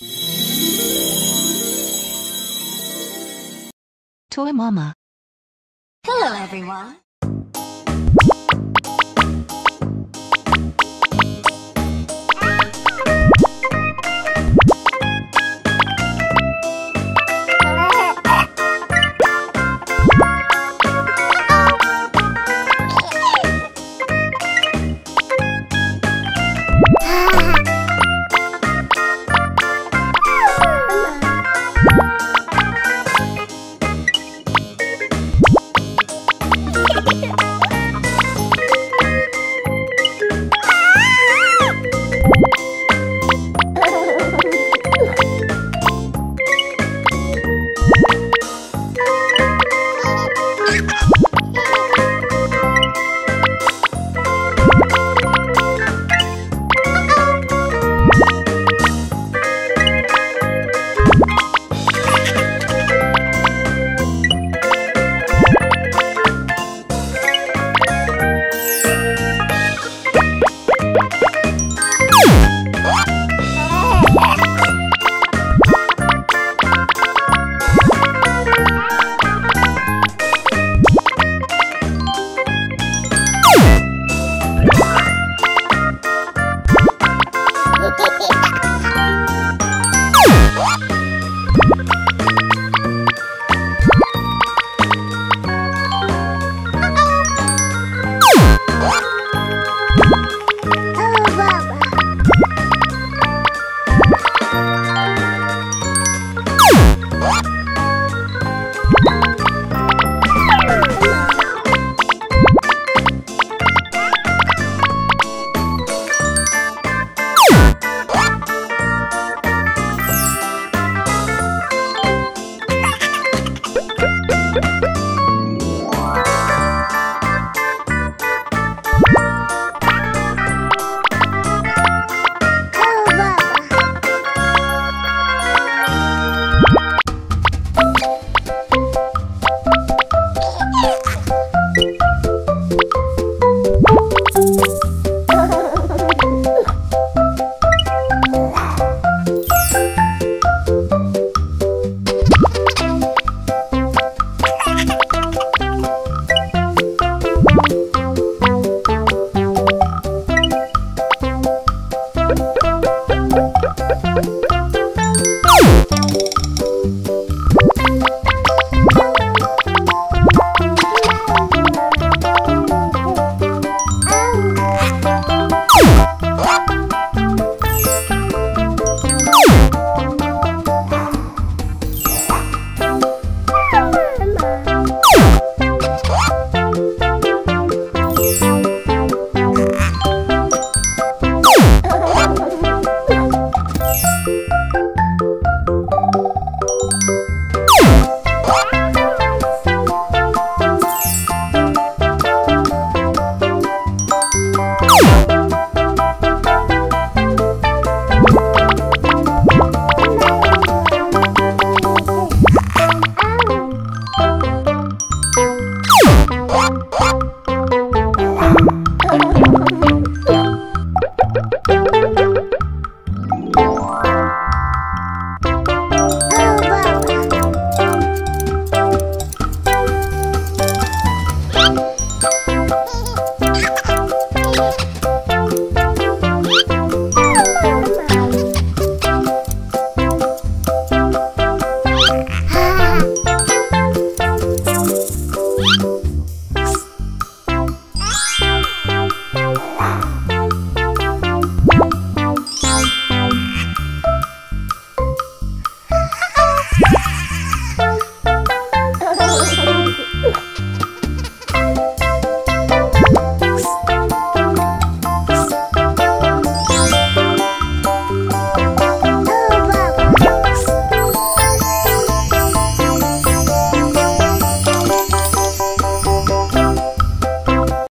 Toy Mama. Hello, everyone.